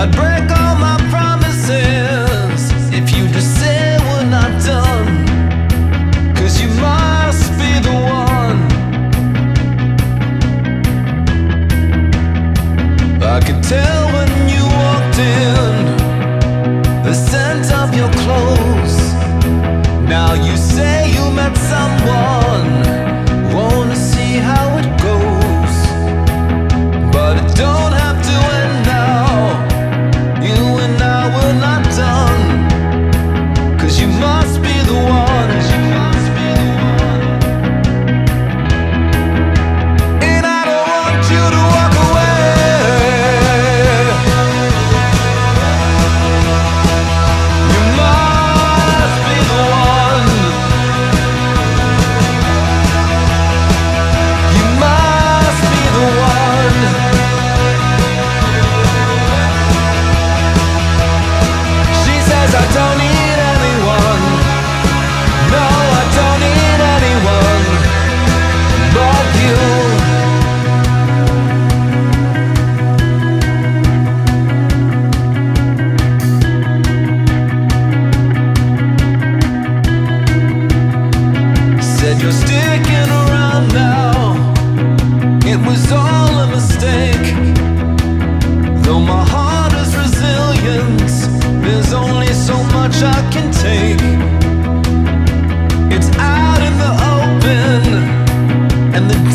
I'd bring and the